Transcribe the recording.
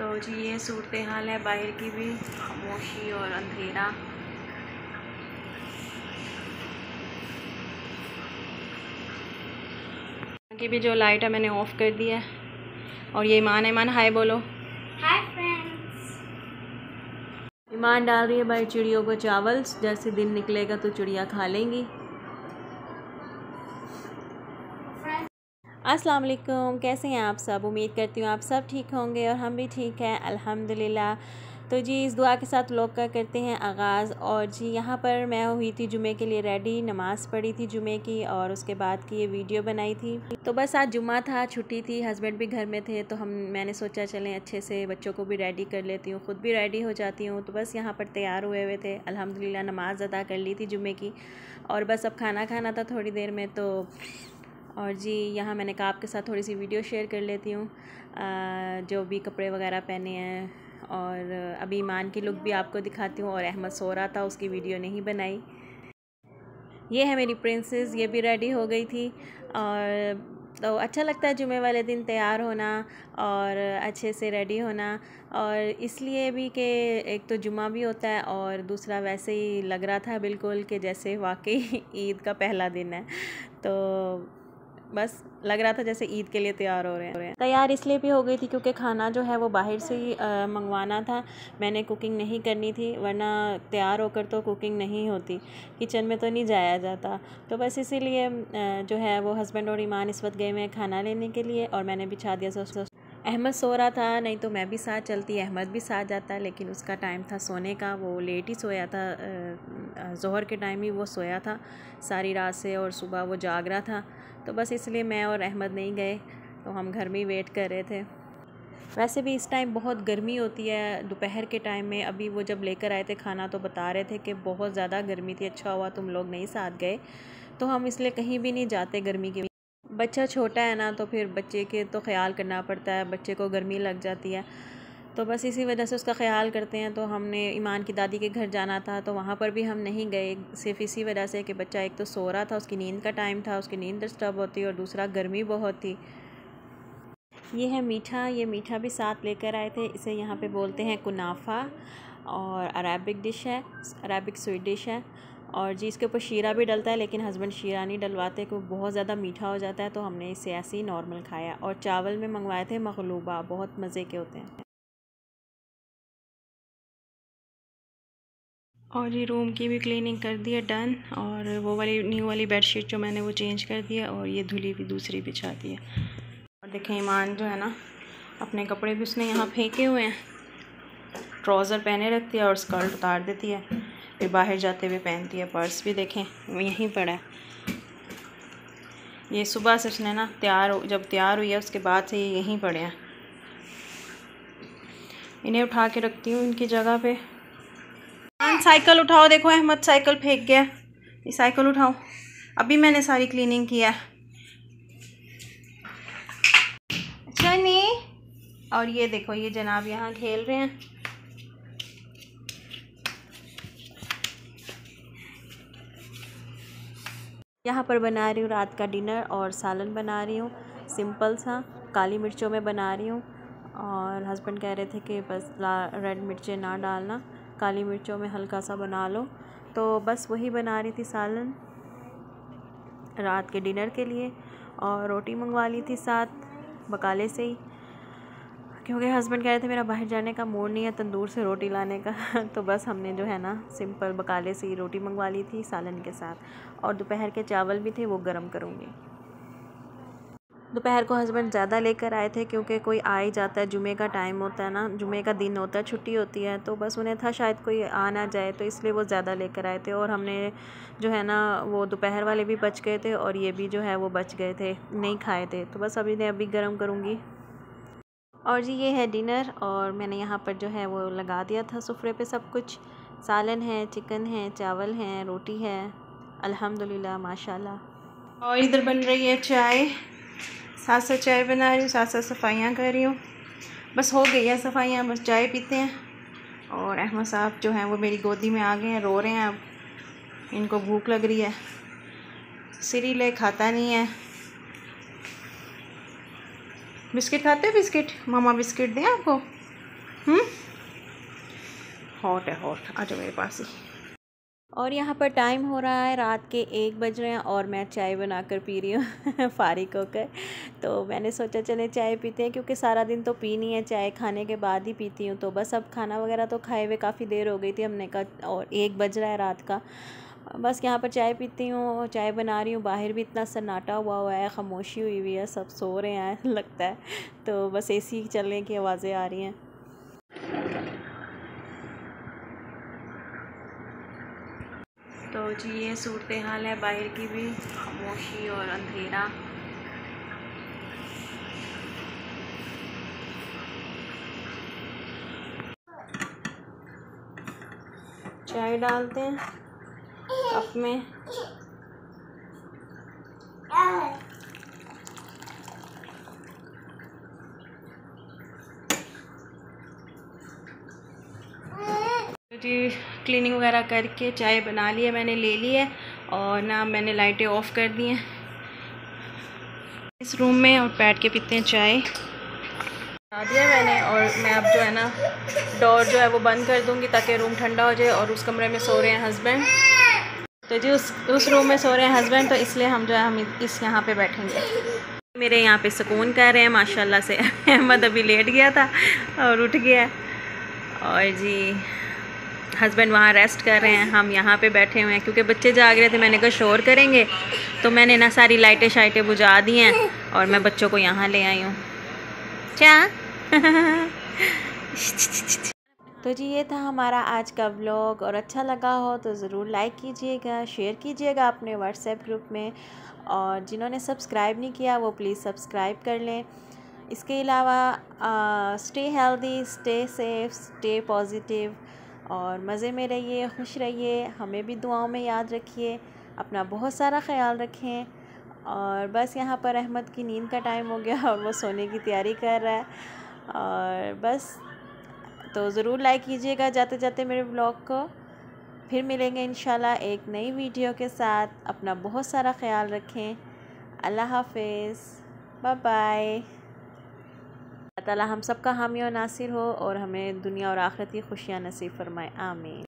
तो जी ये सूरत हाल है बाहर की भी खामोशी और अंधेरा। की भी जो लाइट है मैंने ऑफ़ कर दिया है। और ये ईमान ईमान हाय बोलो। हाय फ्रेंड्स ईमान डाल रही है भाई चिड़ियों को चावल जैसे दिन निकलेगा तो चिड़िया खा लेंगी। अस्सलाम वालेकुम कैसे हैं आप सब? उम्मीद करती हूँ आप सब ठीक होंगे और हम भी ठीक हैं, अल्हम्दुलिल्लाह। तो जी, इस दुआ के साथ लोग का करते हैं आगाज़। और जी, यहाँ पर मैं हुई थी जुमे के लिए रेडी, नमाज़ पढ़ी थी जुमे की और उसके बाद की ये वीडियो बनाई थी। तो बस आज जुमा था, छुट्टी थी, हस्बैंड भी घर में थे तो हम, मैंने सोचा चलें अच्छे से बच्चों को भी रेडी कर लेती हूँ, ख़ुद भी रेडी हो जाती हूँ। तो बस यहाँ पर तैयार हुए हुए थे, अल्हम्दुलिल्लाह नमाज़ अदा कर ली थी जुमे की। और बस अब खाना खाना था थोड़ी देर में तो और जी, यहाँ मैंने कहा आपके साथ थोड़ी सी वीडियो शेयर कर लेती हूँ जो भी कपड़े वगैरह पहने हैं और अभी ईमान की लुक भी आपको दिखाती हूँ और अहमद सो रहा था, उसकी वीडियो नहीं बनाई। ये है मेरी प्रिंसेस, ये भी रेडी हो गई थी और तो अच्छा लगता है जुमे वाले दिन तैयार होना और अच्छे से रेडी होना और इसलिए भी कि एक तो जुमा भी होता है और दूसरा वैसे ही लग रहा था बिल्कुल कि जैसे वाकई ईद का पहला दिन है तो बस लग रहा था जैसे ईद के लिए तैयार हो रहे हैं। तैयार इसलिए भी हो गई थी क्योंकि खाना जो है वो बाहर से ही मंगवाना था। मैंने कुकिंग नहीं करनी थी, वरना तैयार होकर तो कुकिंग नहीं होती। किचन में तो नहीं जाया जाता। तो बस इसीलिए जो है वो हस्बैंड और ईमान इस वक्त गए हुए हैं खाना लेने के लिए और मैंने बिछा दिया अहमद सो रहा था, नहीं तो मैं भी साथ चलती, अहमद भी साथ जाता, लेकिन उसका टाइम था सोने का, वो लेट ही सोया था जहर के टाइम ही वो सोया था, सारी रात से और सुबह वो जाग रहा था तो बस इसलिए मैं और अहमद नहीं गए तो हम घर में ही वेट कर रहे थे। वैसे भी इस टाइम बहुत गर्मी होती है, दोपहर के टाइम में, अभी वो जब लेकर आए थे खाना तो बता रहे थे कि बहुत ज़्यादा गर्मी थी अच्छा हुआ तुम लोग नहीं साथ गए तो हम इसलिए कहीं भी नहीं जाते गर्मी के बच्चा छोटा है ना तो फिर बच्चे के तो ख्याल करना पड़ता है, बच्चे को गर्मी लग जाती है। तो बस इसी वजह से उसका ख्याल करते हैं तो हमने ईमान की दादी के घर जाना था तो वहाँ पर भी हम नहीं गए। सिर्फ़ इसी वजह से कि बच्चा एक तो सो रहा था, उसकी नींद का टाइम था, उसकी नींद डिस्टर्ब होती और दूसरा गर्मी बहुत थी। ये है मीठा, ये मीठा भी साथ लेकर आए थे, इसे यहाँ पे बोलते हैं कुनाफा और अरबिक डिश है, अरबिक स्वीट डिश है। और जी, इसके ऊपर शीरा भी डलता है, लेकिन हस्बैंड शीरा नहीं डलवाते, क्योंकि बहुत ज़्यादा मीठा हो जाता है तो हमने इसे ऐसे ही नॉर्मल खाया। और चावल में मंगवाए थे मखलूबा बहुत मज़े के होते हैं। और ये रूम की भी क्लीनिंग कर दी है डन और वो वाली न्यू वाली बेडशीट जो मैंने वो चेंज कर दिया और ये धुली भी दूसरी बिछा दी है। और देखें ईमान जो है ना, अपने कपड़े भी उसने यहाँ फेंके हुए हैं। ट्राउज़र पहने रखती है और स्कर्ट उतार देती है। फिर बाहर जाते हुए पहनती है, पर्स भी देखें यहीं पड़ा है। ये सुबह से उसने ना तैयार जब तैयार हुई है, उसके बाद से ये यहीं पड़े हैं। इन्हें उठा के रखती हूँ इनकी जगह पे। साइकिल उठाओ, देखो, अहमद साइकिल फेंक गया। ये साइकिल उठाओ। अभी मैंने सारी क्लीनिंग किया अच्छा नहीं और ये देखो, ये जनाब यहाँ खेल रहे हैं। यहाँ पर बना रही हूँ, रात का डिनर और सालन बना रही हूँ, सिंपल सा, काली मिर्चों में बना रही हूँ और हस्बैंड कह रहे थे कि बस रेड मिर्चें ना डालना, काली मिर्चों में हल्का सा बना लो। तो बस वही बना रही थी सालन रात के डिनर के लिए और रोटी मंगवा ली थी साथ बकाले से ही। क्योंकि हस्बैंड कह रहे थे, मेरा बाहर जाने का मूड नहीं है, तंदूर से रोटी लाने का। तो बस हमने जो है ना सिंपल बकाले से रोटी मंगवा ली थी सालन के साथ। और दोपहर के चावल भी थे, वो गर्म करूँगी। दोपहर को हस्बैंड ज़्यादा लेकर आए थे, क्योंकि कोई आ ही जाता है, जुमे का टाइम होता है ना, जुमे का दिन होता है, छुट्टी होती है तो बस उन्हें था शायद कोई आ ना जाए तो इसलिए वो ज़्यादा लेकर आए थे। और हमने जो है ना, वो दोपहर वाले भी बच गए थे, और ये भी जो है, वो बच गए थे, नहीं खाए थे। तो बस अभी ने अभी गर्म करूँगी। और जी, ये है डिनर और मैंने यहाँ पर जो है वो लगा दिया था सुफरे पे सब कुछ। सालन है, चिकन है, चावल है, रोटी है। अल्हम्दुलिल्लाह, माशाल्लाह। और इधर बन रही है चाय। साथ चाय बना रही हूँ साथ सफाइयाँ कर रही हूँ। बस हो गई है सफाइयाँ, बस चाय पीते हैं। और अहमद साहब जो हैं वो मेरी गोदी में आ गए हैं, रो रहे हैं अब। इनको भूख लग रही है। सिरी ले खाता नहीं है। बिस्किट खाते हैं? बिस्किट? मामा बिस्किट दें आपको? हॉट है, हॉट। आ जाओ मेरे पास ही। और यहाँ पर टाइम हो रहा है, रात के एक बज रहे हैं और मैं चाय बनाकर पी रही हूँ फारिक होकर। तो मैंने सोचा चले चाय पीते हैं, क्योंकि सारा दिन तो पी नहीं है, चाय खाने के बाद ही पीती हूँ। तो बस अब खाना वगैरह तो खाए हुए काफ़ी देर हो गई थी हमने कहा, और एक बज रहा है रात का। बस यहाँ पर चाय पीती हूँ, चाय बना रही हूँ। बाहर भी इतना सन्नाटा हुआ हुआ है, खामोशी हुई हुई है, सब सो रहे हैं, लगता है। तो बस एसी चलने की आवाज़ें आ रही हैं। तो जी, ये सूरत हाल है, बाहर की भी खामोशी और अंधेरा। चाय डालते हैं। कप में जी क्लीनिंग वगैरह करके चाय बना ली है, मैंने ले ली है और ना मैंने लाइटें ऑफ़ कर दी हैं। इस रूम में और बैठ के पीते हैं चाय। बना दिया मैंने और मैं अब जो है ना डोर जो है वो बंद कर दूँगी ताकि रूम ठंडा हो जाए और उस कमरे में सो रहे हैं हस्बैंड तो जी, उस उस रूम में सो रहे हैं हस्बैंड तो इसलिए हम जो है, हम इस यहाँ पे बैठेंगे। मेरे यहाँ पे सुकून कर रहे हैं, माशाल्लाह से। अहमद अभी लेट गया था और उठ गया और जी हस्बैंड वहाँ रेस्ट कर रहे हैं। हम यहाँ पे बैठे हुए हैं, क्योंकि बच्चे जाग रहे थे, मैंने कहा, शोर करेंगे? तो मैंने ना सारी लाइटें शाइटें बुझा दी हैं और मैं बच्चों को यहाँ ले आई हूँ। क्या? तो जी, ये था हमारा आज का व्लॉग और अच्छा लगा हो तो ज़रूर लाइक कीजिएगा शेयर कीजिएगा अपने व्हाट्सएप ग्रुप में। और जिन्होंने सब्सक्राइब नहीं किया, वो प्लीज़ सब्सक्राइब कर लें। इसके अलावा stay healthy stay safe stay positive और मज़े में रहिए, खुश रहिए। हमें भी दुआओं में याद रखिए। अपना बहुत सारा ख्याल रखें। और बस यहाँ पर अहमद की नींद का टाइम हो गया और वो सोने की तैयारी कर रहा है। और बस तो ज़रूर लाइक कीजिएगा जाते जाते मेरे ब्लॉग को। फिर मिलेंगे इन एक नई वीडियो के साथ। अपना बहुत सारा ख्याल रखें। अल्लाह हाफिज़। बाय बाय ताला हम सब का हामी और नासिर हो और हमें दुनिया और आखिरत की खुशियाँ नसीब फरमाए। आमीन।